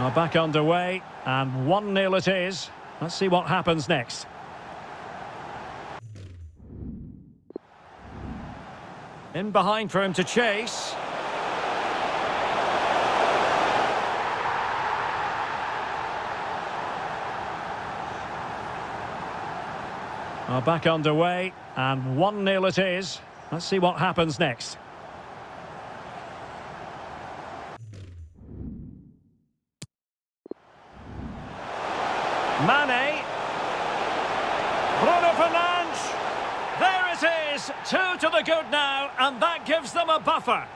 Are back underway, and 1-0 it is. Let's see what happens next. In behind for him to chase. Are back underway, and 1-0 it is. Let's see what happens next. Mane. Bruno Fernandes. There it is. Two to the good now, and that gives them a buffer.